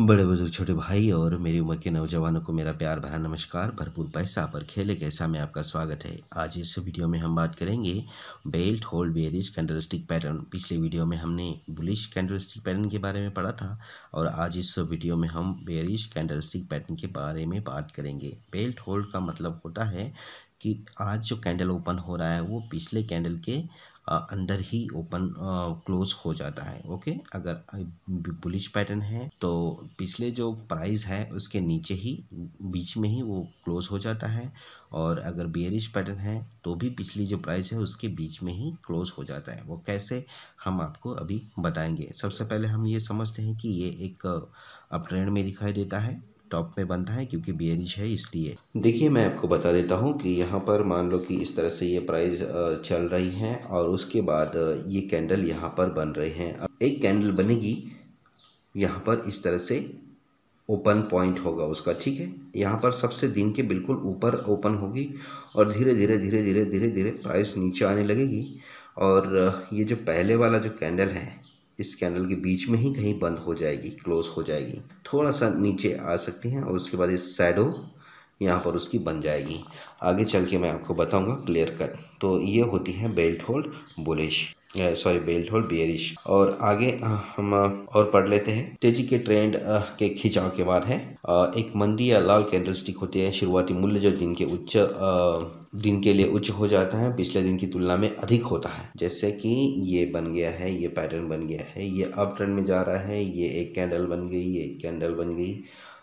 बड़े बुज़ुर्ग छोटे भाई और मेरी उम्र के नौजवानों को मेरा प्यार भरा नमस्कार, भरपूर पैसा पर खेले कैसा में आपका स्वागत है। आज इस वीडियो में हम बात करेंगे belt hold bearish, candlestick pattern. पिछले वीडियो में हमने बुलिश कैंडलस्टिक पैटर्न के बारे में पढ़ा था और आज इस वीडियो में हम बेरिज कैंडलस्टिक पैटर्न के बारे में बात करेंगे। बेल्ट होल्ड का मतलब होता है कि आज जो कैंडल ओपन हो रहा है वो पिछले कैंडल के अंदर ही ओपन क्लोज हो जाता है ओके अगर बुलिश पैटर्न है तो पिछले जो प्राइस है, उसके नीचे ही, बीच में ही वो क्लोज हो जाता है, और अगर बियरिश पैटर्न है तो भी पिछली जो प्राइस है, उसके बीच में ही क्लोज हो जाता है। वो कैसे, हम आपको अभी बताएँगे। सबसे पहले हम ये समझते हैं कि ये एक अप ट्रेंड में दिखाई देता है टॉप में बनता है क्योंकि बियरिज है इसलिए। देखिए, मैं आपको बता देता हूँ कि यहाँ पर मान लो कि इस तरह से ये प्राइस चल रही है और उसके बाद ये कैंडल यहाँ पर बन रहे हैं। एक कैंडल बनेगी, यहाँ पर इस तरह से ओपन पॉइंट होगा उसका, ठीक है? यहाँ पर सबसे दिन के बिल्कुल ऊपर ओपन होगी और धीरे धीरे धीरे धीरे धीरे धीरे प्राइस नीचे आने लगेगी। और ये जो पहले वाला जो कैंडल है इस कैंडल के बीच में ही कहीं बंद हो जाएगी, क्लोज हो जाएगी। थोड़ा सा नीचे आ सकती हैं और उसके बाद इस साइडो यहाँ पर उसकी बन जाएगी। आगे चल के मैं आपको बताऊँगा क्लियर कट तो ये होती है belt hold bullish sorry belt hold bearish और आगे हम और पढ़ लेते हैं। तेज़ी के ट्रेंड के खिंचाव के बाद है। एक मंदी या लाल कैंडल स्टिक होती है, शुरुआती मूल्य जो दिन के उच्च दिन के लिए उच्च हो जाता है, पिछले दिन की तुलना में अधिक होता है। जैसे कि ये बन गया है, ये पैटर्न बन गया है, ये अप ट्रेंड में जा रहा है, ये एक कैंडल बन गई, ये एक कैंडल बन गई,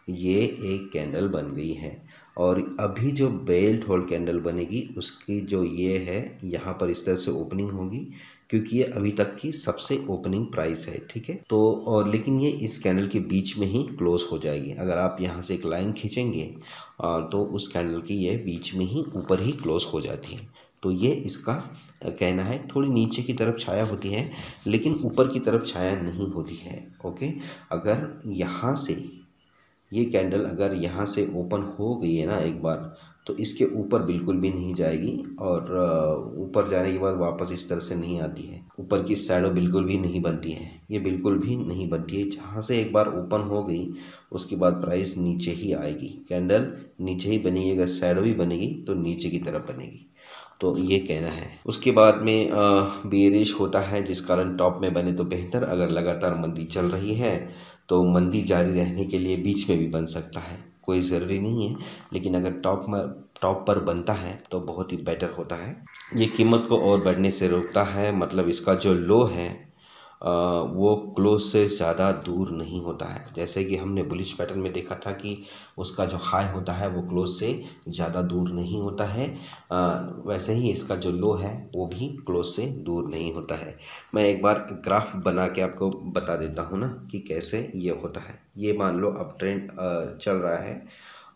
ये एक कैंडल बन गई है। और अभी जो बेल्ट होल्ड कैंडल बनेगी, उसकी जो ये है, यहाँ पर इस तरह से ओपनिंग होगी, क्योंकि ये अभी तक की सबसे ओपनिंग प्राइस है, ठीक है? तो और लेकिन ये इस कैंडल के बीच में ही क्लोज हो जाएगी। अगर आप यहाँ से एक लाइन खींचेंगे तो उस कैंडल की ये बीच में ही ऊपर ही क्लोज हो जाती है। तो ये इसका कहना है, थोड़ी नीचे की तरफ़ छाया होती है, लेकिन ऊपर की तरफ़ छाया नहीं होती है, ओके? अगर यहाँ से ये कैंडल अगर यहाँ से ओपन हो गई है ना एक बार तो इसके ऊपर बिल्कुल भी नहीं जाएगी और ऊपर जाने के बाद वापस इस तरह से नहीं आती है। ऊपर की साइडों बिल्कुल भी नहीं बनती है। ये बिल्कुल भी नहीं बनती है। जहाँ से एक बार ओपन हो गई, उसके बाद प्राइस नीचे ही आएगी। कैंडल नीचे ही बनेगी, अगर साइडो भी बनेगी तो नीचे की तरफ़ बनेगी। तो ये कहना है। उसके बाद में बेरिश होता है, जिस कारण टॉप में बने तो बेहतर। अगर लगातार मंदी चल रही है तो मंदी जारी रहने के लिए बीच में भी बन सकता है। कोई ज़रूरी नहीं है, लेकिन अगर टॉप में, टॉप पर बनता है तो बहुत ही बेटर होता है। ये कीमत को और बढ़ने से रोकता है मतलब इसका जो लो है वो क्लोज से ज़्यादा दूर नहीं होता है। जैसे कि हमने बुलिश पैटर्न में देखा था कि उसका जो हाई होता है, वो क्लोज से ज़्यादा दूर नहीं होता है। वैसे ही इसका जो लो है, वो भी क्लोज से दूर नहीं होता है। मैं एक बार ग्राफ बना के आपको बता देता हूँ ना कि कैसे ये होता है। ये मान लो अब ट्रेंड चल रहा है।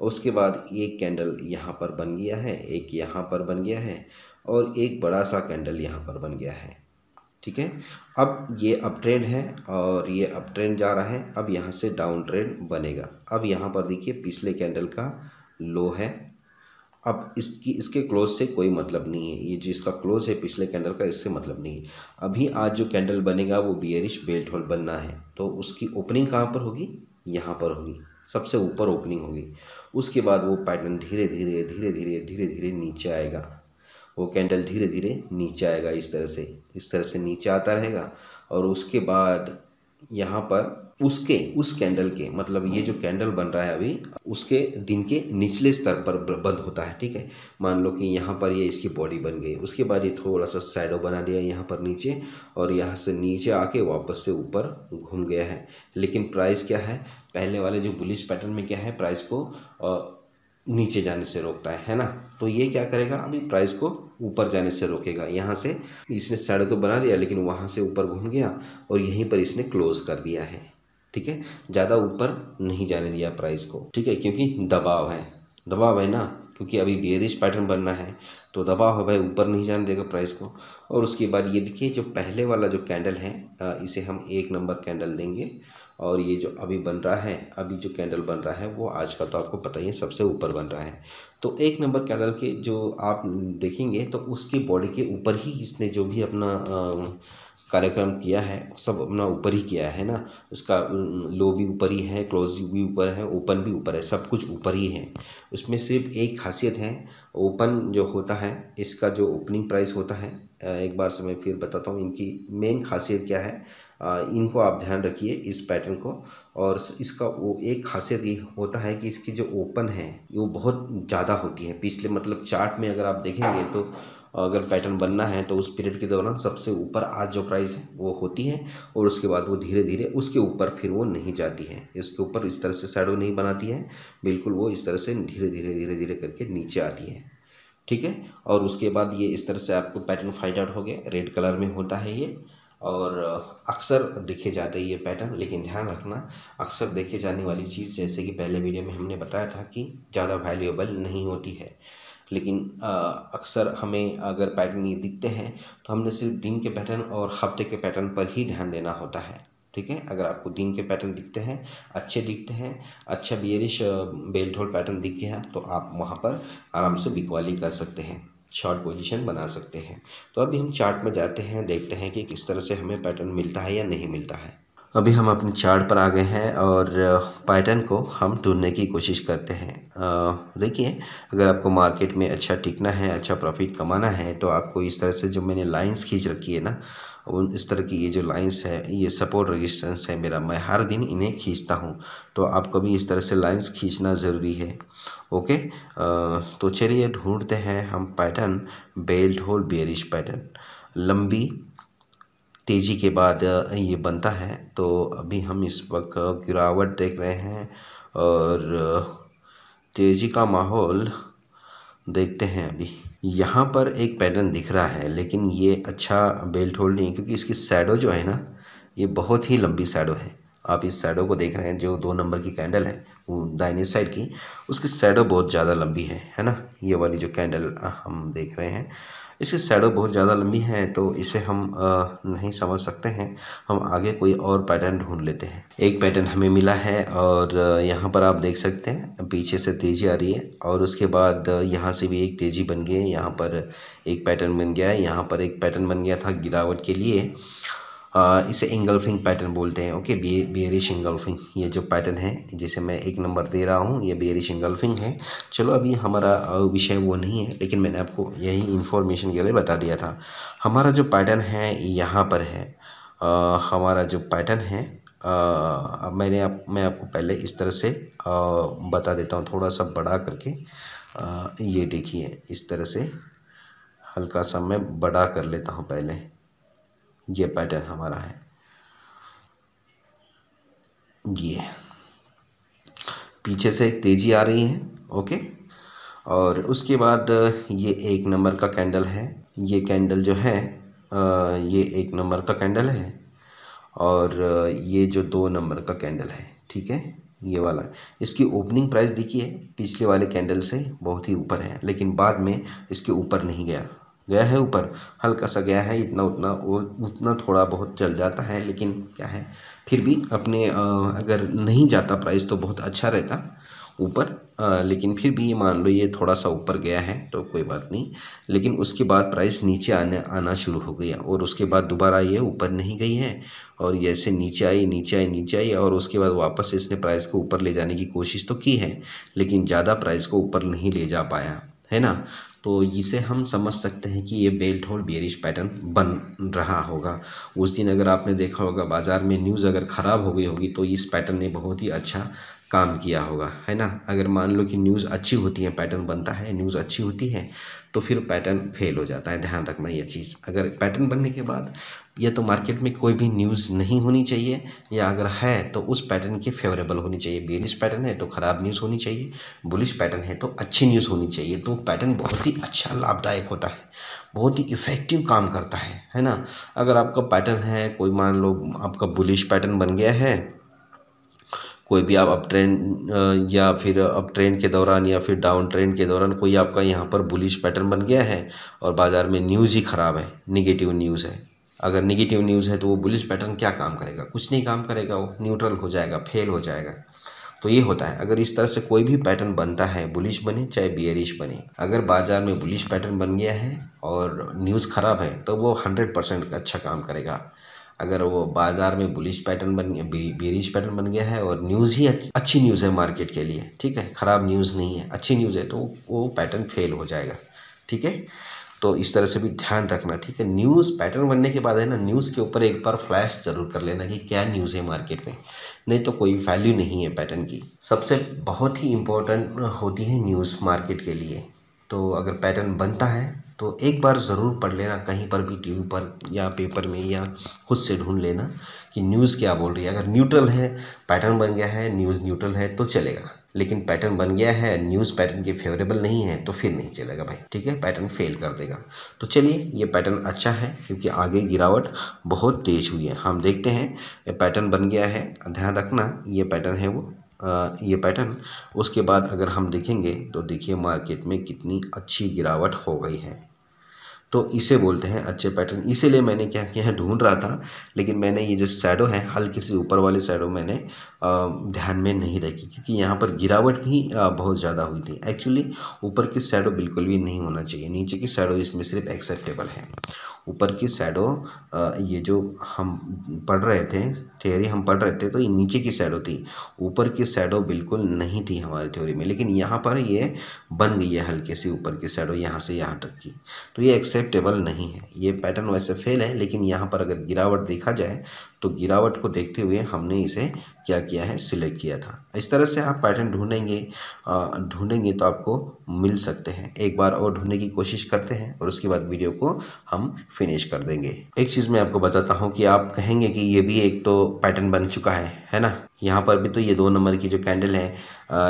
उसके बाद एक कैंडल यहाँ पर बन गया है, एक यहाँ पर बन गया है और एक बड़ा सा कैंडल यहाँ पर बन गया है। ठीक है? अब ये अप ट्रेंड है और ये अप ट्रेंड जा रहा है। अब यहाँ से डाउन ट्रेंड बनेगा। अब यहाँ पर देखिए, पिछले कैंडल का लो है। अब इसकी, इसके क्लोज से कोई मतलब नहीं है। ये जिसका क्लोज है पिछले कैंडल का, इससे मतलब नहीं है। अभी आज जो कैंडल बनेगा, वो बियरिश बेल्ट होल बनना है। तो उसकी ओपनिंग कहाँ पर होगी? यहाँ पर होगी। सबसे ऊपर ओपनिंग होगी। उसके बाद वो पैटर्न धीरे धीरे धीरे धीरे धीरे धीरे नीचे आएगा। वो कैंडल धीरे धीरे नीचे आएगा इस तरह से, इस तरह से नीचे आता रहेगा और उसके बाद यहाँ पर उसके, उस कैंडल के मतलब ये जो कैंडल बन रहा है अभी, उसके दिन के निचले स्तर पर बंद होता है, ठीक है? मान लो कि यहाँ पर ये इसकी बॉडी बन गई, उसके बाद ये थोड़ा सा सैडो बना दिया यहाँ पर नीचे और यहाँ से नीचे आके वापस से ऊपर घूम गया है। लेकिन प्राइस क्या है? पहले वाले जो बुलिश पैटर्न में क्या है? प्राइस को नीचे जाने से रोकता है है ना? तो ये क्या करेगा? अभी प्राइस को ऊपर जाने से रोकेगा। यहाँ से इसने साढ़े तो बना दिया, लेकिन वहाँ से ऊपर घूम गया और यहीं पर इसने क्लोज कर दिया है। ठीक है? ज़्यादा ऊपर नहीं जाने दिया प्राइस को। ठीक है? क्योंकि दबाव है। दबाव है ना? क्योंकि अभी बेरिश पैटर्न बनना है तो दबाव है भाई, ऊपर नहीं जाने देगा प्राइस को। और उसके बाद ये देखिए, जो पहले वाला जो कैंडल है इसे हम एक नंबर कैंडल देंगे। और ये जो अभी बन रहा है, अभी जो कैंडल बन रहा है, वो आज का तो आपको पता ही है, सबसे ऊपर बन रहा है। तो एक नंबर कैंडल के जो आप देखेंगे तो उसकी बॉडी के ऊपर ही इसने जो भी अपना कार्यक्रम किया है, सब अपना ऊपर ही किया है ना? उसका लो भी ऊपर ही है क्लोज भी ऊपर है ओपन भी ऊपर है, सब कुछ ऊपर ही है। उसमें सिर्फ़ एक खासियत है ओपन जो होता है, इसका जो ओपनिंग प्राइस होता है एक बार से मैं फिर बताता हूँ इनकी मेन खासियत क्या है। इनको आप ध्यान रखिए इस पैटर्न को। और इसका वो एक खासियत ये होता है कि इसकी जो ओपन है, वो बहुत ज़्यादा होती है। पिछले मतलब चार्ट में अगर आप देखेंगे तो अगर पैटर्न बनना है तो उस पीरियड के दौरान सबसे ऊपर आज जो प्राइस है, वो होती है और उसके बाद वो धीरे धीरे उसके ऊपर फिर वो नहीं जाती है। इसके ऊपर इस तरह से शैडो नहीं बनाती है, बिल्कुल वो इस तरह से धीरे धीरे धीरे धीरे करके नीचे आती है। ठीक है? और उसके बाद ये इस तरह से आपको पैटर्न फाइंड आउट हो गया। रेड कलर में होता है ये। और अक्सर देखे जाते हैं ये पैटर्न लेकिन ध्यान रखना, अक्सर देखे जाने वाली चीज़ जैसे कि पहले वीडियो में हमने बताया था कि ज़्यादा वैल्यूएबल नहीं होती है। लेकिन अक्सर हमें अगर पैटर्न ये दिखते हैं तो हमने सिर्फ़ दिन के पैटर्न और हफ़्ते के पैटर्न पर ही ध्यान देना होता है। ठीक है? अगर आपको दिन के पैटर्न दिखते हैं, अच्छे दिखते हैं अच्छा बियरिश बेल्ट होल पैटर्न दिख गया तो आप वहाँ पर आराम से बिकवाली कर सकते हैं। शॉर्ट पोजीशन बना सकते हैं। तो अभी हम चार्ट में जाते हैं, देखते हैं कि किस तरह से हमें पैटर्न मिलता है या नहीं मिलता है। अभी हम अपने चार्ट पर आ गए हैं और पैटर्न को हम ढूँढने की कोशिश करते हैं। देखिए, अगर आपको मार्केट में अच्छा टिकना है अच्छा प्रॉफिट कमाना है तो आपको इस तरह से जो मैंने लाइंस खींच रखी है ना उन इस तरह की ये जो लाइंस है ये सपोर्ट रेजिस्टेंस है मेरा मैं हर दिन इन्हें खींचता हूँ। तो आपको भी इस तरह से लाइंस खींचना ज़रूरी है। ओके आ, तो चलिए ढूंढते हैं हम pattern belt hold bearish pattern लंबी तेज़ी के बाद ये बनता है। तो अभी हम इस वक्त गिरावट देख रहे हैं और तेज़ी का माहौल देखते हैं अभी। यहाँ पर एक पैटर्न दिख रहा है, लेकिन ये अच्छा बेल्ट होल्ड नहीं है, क्योंकि इसकी सैडो जो है ना, ये बहुत ही लंबी सैडो है। आप इस सैडो को देख रहे हैं, जो दो नंबर की कैंडल है, वो दाइनी साइड की, उसकी सैडो बहुत ज़्यादा लंबी है है ना? ये वाली जो कैंडल हम देख रहे हैं इसकी शैडो बहुत ज़्यादा लंबी है तो इसे हम नहीं समझ सकते हैं। हम आगे कोई और पैटर्न ढूंढ लेते हैं। एक पैटर्न हमें मिला है और यहाँ पर आप देख सकते हैं, पीछे से तेज़ी आ रही है और उसके बाद यहाँ से भी एक तेज़ी बन गई है। यहाँ पर एक पैटर्न बन गया है, यहाँ पर एक पैटर्न बन गया था गिरावट के लिए। इसे इंगल्फिंग पैटर्न बोलते हैं ओके बेरिश इंगल्फिंग ये जो पैटर्न है जिसे मैं एक नंबर दे रहा हूँ ये बेरिश इंगल्फिंग है। चलो अभी हमारा विषय वो नहीं है लेकिन मैंने आपको यही इन्फॉर्मेशन के लिए बता दिया था। हमारा जो पैटर्न है यहाँ पर है। आ, हमारा जो पैटर्न है अब मैंने आप मैं आपको पहले इस तरह से आ, बता देता हूँ थोड़ा सा बड़ा करके। आ, ये देखिए इस तरह से हल्का सा मैं बड़ा कर लेता हूँ पहले। ये पैटर्न हमारा है। ये। पीछे से एक तेज़ी आ रही है, ओके? और उसके बाद, ये एक नंबर का कैंडल है। ये कैंडल जो है ये एक नंबर का कैंडल है और ये जो दो नंबर का कैंडल है, ठीक है? ये वाला। इसकी ओपनिंग प्राइस देखिए, पिछले वाले कैंडल से बहुत ही ऊपर है, लेकिन बाद में इसके ऊपर नहीं गया। गया है ऊपर। हल्का सा गया है, इतना उतना उतना थोड़ा बहुत चल जाता है, लेकिन क्या है, फिर भी अपने अगर नहीं जाता प्राइस तो बहुत अच्छा रहता ऊपर। लेकिन फिर भी ये मान लो ये थोड़ा सा ऊपर गया है तो कोई बात नहीं। लेकिन उसके बाद प्राइस नीचे आने, आना शुरू हो गया, और उसके बाद दोबारा ये ऊपर नहीं गई है, और जैसे नीचे आई नीचे आई नीचे आई, और उसके बाद वापस इसने प्राइस को ऊपर ले जाने की कोशिश तो की है, लेकिन ज़्यादा प्राइस को ऊपर नहीं ले जा पाया, है ना? तो इसे हम समझ सकते हैं कि ये बेल्ट होल बेरिश पैटर्न बन रहा होगा। उस दिन अगर आपने देखा होगा बाज़ार में न्यूज़ अगर ख़राब हो गई होगी तो इस पैटर्न ने बहुत ही अच्छा काम किया होगा, है ना? अगर मान लो कि न्यूज़ अच्छी होती है पैटर्न बनता है न्यूज़ अच्छी होती है तो फिर पैटर्न फेल हो जाता है। ध्यान रखना ये चीज़। अगर पैटर्न बनने के बाद या तो मार्केट में कोई भी न्यूज़ नहीं होनी चाहिए, या अगर है तो उस पैटर्न के फेवरेबल होनी चाहिए। बेरिश पैटर्न है तो ख़राब न्यूज़ होनी चाहिए। बुलिश पैटर्न है तो अच्छी न्यूज़ होनी चाहिए। तो पैटर्न बहुत ही अच्छा लाभदायक होता है। बहुत ही इफ़ेक्टिव काम करता है है ना? अगर आपका पैटर्न है, कोई मान लो आपका बुलिश पैटर्न बन गया है कोई भी आप अप ट्रेंड या फिर अप ट्रेंड के दौरान या फिर डाउन ट्रेंड के दौरान कोई आपका यहाँ पर बुलिश पैटर्न बन गया है और बाज़ार में न्यूज़ ही ख़राब है निगेटिव न्यूज़ है। अगर निगेटिव न्यूज़ है तो वो बुलिश पैटर्न क्या काम करेगा? कुछ नहीं काम करेगा वो न्यूट्रल हो जाएगा फेल हो जाएगा। तो ये होता है, अगर इस तरह से कोई भी पैटर्न बनता है बुलिश बने, चाहे बियरिश बने, अगर बाज़ार में बुलिश पैटर्न बन गया है और न्यूज़ ख़राब है तो वो हंड्रेड परसेंट अच्छा काम करेगा। अगर वो बाज़ार में बुलिश पैटर्न बन गया बेरिश पैटर्न बन गया है और न्यूज़ ही अच्छी न्यूज़ है मार्केट के लिए, ठीक है? ख़राब न्यूज़ नहीं है, अच्छी न्यूज़ है तो वो पैटर्न फेल हो जाएगा, ठीक है? तो इस तरह से भी ध्यान रखना, ठीक है? न्यूज़ पैटर्न बनने के बाद है ना न्यूज़ के ऊपर एक बार फ्लैश ज़रूर कर लेना कि क्या न्यूज़ है मार्केट में, नहीं तो कोई वैल्यू नहीं है पैटर्न की। सबसे बहुत ही इम्पोर्टेंट होती है न्यूज़ मार्केट के लिए। तो अगर पैटर्न बनता है तो एक बार ज़रूर पढ़ लेना कहीं पर भी टीवी पर या पेपर में या खुद से ढूंढ लेना कि न्यूज़ क्या बोल रही है। अगर न्यूट्रल है, पैटर्न बन गया है, न्यूज़ न्यूट्रल है तो चलेगा। लेकिन पैटर्न बन गया है, न्यूज़ पैटर्न के फेवरेबल नहीं है तो फिर नहीं चलेगा भाई, ठीक है? पैटर्न फेल कर देगा। तो चलिए, ये पैटर्न अच्छा है, क्योंकि आगे गिरावट बहुत तेज़ हुई है। हम देखते हैं, ये पैटर्न बन गया है। ध्यान रखना, ये पैटर्न है वो ये पैटर्न उसके बाद अगर हम देखेंगे तो देखिए मार्केट में कितनी अच्छी गिरावट हो गई है। तो इसे बोलते हैं अच्छे पैटर्न इसीलिए मैंने क्या किया है, ढूंढ रहा था, लेकिन मैंने ये जो सैडो है, हल्की सी ऊपर वाले सैडो मैंने ध्यान में नहीं रखी, क्योंकि यहाँ पर गिरावट भी बहुत ज़्यादा हुई थी। एक्चुअली ऊपर की सैडो बिल्कुल भी नहीं होना चाहिए, नीचे की सैडो इसमें सिर्फ़ एक्सेप्टेबल है। ऊपर की साइडों ये जो हम पढ़ रहे थे थ्योरी हम पढ़ रहे थे तो ये नीचे की साइडों थी। ऊपर की साइडों बिल्कुल नहीं थी हमारी थ्योरी में, लेकिन यहाँ पर ये बन गई है हल्के सी ऊपर की साइडों यहाँ से यहाँ तक की। तो ये एक्सेप्टेबल नहीं है। ये पैटर्न वैसे फेल है, लेकिन यहाँ पर अगर गिरावट देखा जाए तो गिरावट को देखते हुए हमने इसे क्या किया है सिलेक्ट किया था। इस तरह से आप पैटर्न ढूंढेंगे ढूंढेंगे तो आपको मिल सकते हैं। एक बार और ढूँढने की कोशिश करते हैं और उसके बाद वीडियो को हम फिनिश कर देंगे। एक चीज़ मैं आपको बताता हूँ कि आप कहेंगे कि ये भी एक तो पैटर्न बन चुका है है ना? यहाँ पर भी तो ये दो नंबर की जो कैंडल है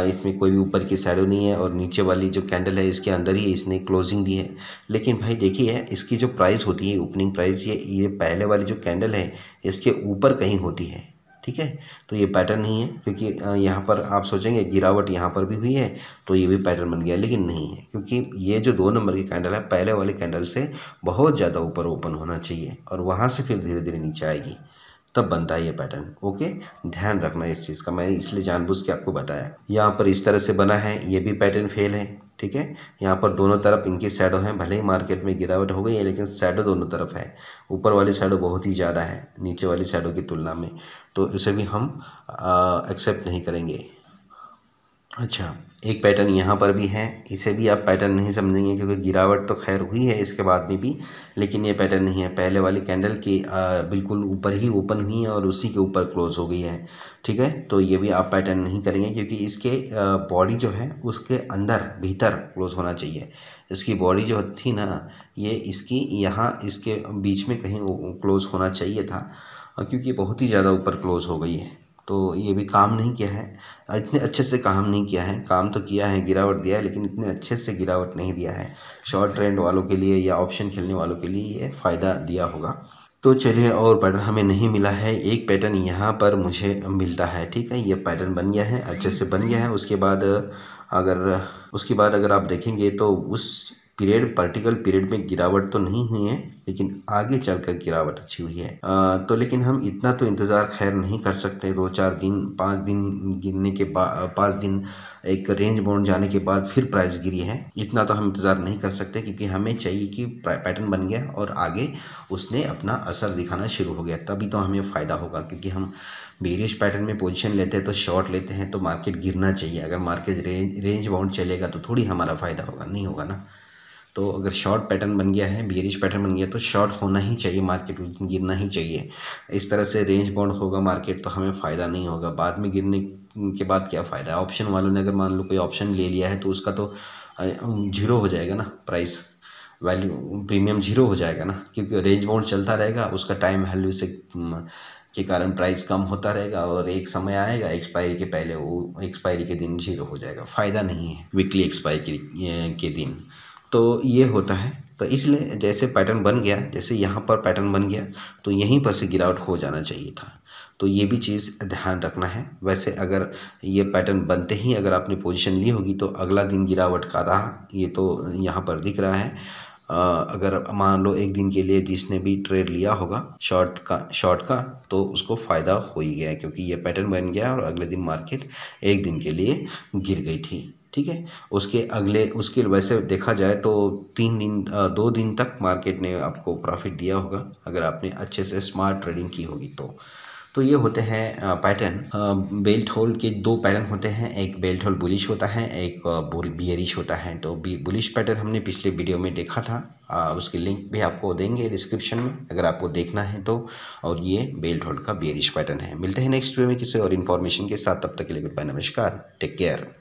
इसमें कोई भी ऊपर की सैडो नहीं है और नीचे वाली जो कैंडल है, इसके अंदर ही इसने क्लोजिंग दी है। लेकिन भाई देखिए, इसकी जो प्राइस होती है ओपनिंग प्राइस ये ये पहले वाली जो कैंडल है, इसके ऊपर कहीं होती है, ठीक है? तो ये पैटर्न नहीं है, क्योंकि यहाँ पर आप सोचेंगे गिरावट यहाँ पर भी हुई है तो ये भी पैटर्न बन गया, लेकिन नहीं है, क्योंकि ये जो दो नंबर की कैंडल है, पहले वाली कैंडल से बहुत ज़्यादा ऊपर ओपन होना चाहिए और वहाँ से फिर धीरे धीरे नीचे आएगी। तब बनता है ये पैटर्न ओके ध्यान रखना इस चीज़ का, मैंने इसलिए जानबूझ के आपको बताया। यहाँ पर इस तरह से बना है, ये भी पैटर्न फेल है, ठीक है? यहाँ पर दोनों तरफ़ इनकी सैडो हैं, भले ही मार्केट में गिरावट हो गई है, लेकिन सैडो दोनों तरफ़ है। ऊपर वाली सैडो बहुत ही ज़्यादा है, नीचे वाली सैडो की तुलना में। तो इसे भी हम एक्सेप्ट नहीं करेंगे। अच्छा एक पैटर्न यहाँ पर भी है, इसे भी आप पैटर्न नहीं समझेंगे क्योंकि गिरावट तो खैर हुई है इसके बाद में भी, लेकिन ये पैटर्न नहीं है। पहले वाली कैंडल की बिल्कुल ऊपर ही ओपन हुई है और उसी के ऊपर क्लोज हो गई है, ठीक है? तो ये भी आप पैटर्न नहीं करेंगे क्योंकि इसके बॉडी जो है, उसके अंदर, भीतर क्लोज होना चाहिए। इसकी बॉडी जो थी ना, ये इसकी यहाँ, इसके बीच में कहीं क्लोज होना चाहिए था क्योंकि बहुत ही ज़्यादा ऊपर क्लोज हो गई है। तो ये भी काम नहीं किया है। इतने अच्छे से काम नहीं किया है। काम तो किया है, गिरावट दिया है, लेकिन इतने अच्छे से गिरावट नहीं दिया है। शॉर्ट ट्रेंड वालों के लिए या ऑप्शन खेलने वालों के लिए ये फ़ायदा दिया होगा। तो चलिए और पैटर्न हमें नहीं मिला है। एक पैटर्न यहाँ पर मुझे मिलता है, ठीक है? ये पैटर्न बन गया है, अच्छे से बन गया है। उसके बाद अगर, उसके बाद अगर आप देखेंगे तो उस पीरियड पर्टिकुलर पीरियड में गिरावट तो नहीं हुई है लेकिन आगे चलकर गिरावट अच्छी हुई है। आ, तो लेकिन हम इतना तो इंतज़ार खैर नहीं कर सकते। दो चार दिन पाँच दिन गिरने के बाद पाँच दिन एक रेंज बाउंड जाने के बाद फिर प्राइस गिरी है। इतना तो हम इंतज़ार नहीं कर सकते क्योंकि हमें चाहिए कि पैटर्न बन गया और आगे उसने अपना असर दिखाना शुरू हो गया। तभी तो हमें फ़ायदा होगा क्योंकि हम बेरिश पैटर्न में पोजीशन लेते हैं तो शॉर्ट लेते हैं तो मार्केट गिरना चाहिए। अगर मार्केट रेंज रेंज बाउंड चलेगा तो थोड़ी हमारा फ़ायदा होगा नहीं होगा ना? तो अगर शॉर्ट पैटर्न बन गया है बियरिश पैटर्न बन गया तो शॉर्ट होना ही चाहिए मार्केट गिरना ही चाहिए। इस तरह से रेंज बाउंड होगा मार्केट तो हमें फ़ायदा नहीं होगा। बाद में गिरने के बाद क्या फ़ायदा? है ऑप्शन वालों ने अगर मान लो कोई ऑप्शन ले लिया है तो उसका तो ज़ीरो हो जाएगा ना प्राइस वैल्यू प्रीमियम ज़ीरो हो जाएगा ना। क्योंकि रेंज बाउंड चलता रहेगा, उसका टाइम वैल्यू से के कारण प्राइस कम होता रहेगा और एक समय आएगा एक्सपायरी के पहले वो एक्सपायरी के दिन ज़ीरो हो जाएगा। फ़ायदा नहीं है वीकली एक्सपायरी के दिन। तो ये होता है। तो इसलिए जैसे पैटर्न बन गया, जैसे यहाँ पर पैटर्न बन गया तो यहीं पर से गिरावट हो जाना चाहिए था। तो ये भी चीज़ ध्यान रखना है। वैसे अगर ये पैटर्न बनते ही अगर आपने पोजीशन ली होगी तो अगला दिन गिरावट का रहा ये तो यहाँ पर दिख रहा है। अगर मान लो एक दिन के लिए जिसने भी ट्रेड लिया होगा शॉर्ट का शॉर्ट का तो उसको फ़ायदा हो ही गया क्योंकि ये पैटर्न बन गया और अगले दिन मार्केट एक दिन के लिए गिर गई थी। ठीक है? उसके अगले उसके वैसे देखा जाए तो तीन दिन दो दिन तक मार्केट ने आपको प्रॉफिट दिया होगा अगर आपने अच्छे से स्मार्ट ट्रेडिंग की होगी तो। तो ये होते हैं पैटर्न बेल्ट होल्ड के दो पैटर्न होते हैं एक बेल्ट होल्ड बुलिश होता है एक बियरिश होता है। तो बुलिश पैटर्न हमने पिछले वीडियो में देखा था आ, उसकी लिंक भी आपको देंगे डिस्क्रिप्शन में अगर आपको देखना है तो। और ये बेल्ट होल्ड का बियरिश पैटर्न है। मिलते हैं नेक्स्ट वीडियो में किसी और इन्फॉर्मेशन के साथ तब तक के लिए गुड बाय नमस्कार टेक केयर